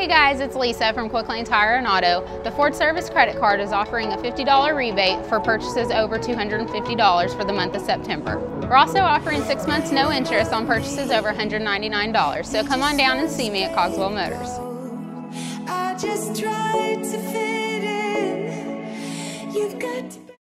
Hey guys, it's Lisa from Quick Lane Tire and Auto. The Ford Service Credit Card is offering a $50 rebate for purchases over $250 for the month of September. We're also offering six months no interest on purchases over $199. So come on down and see me at Cogswell Motors.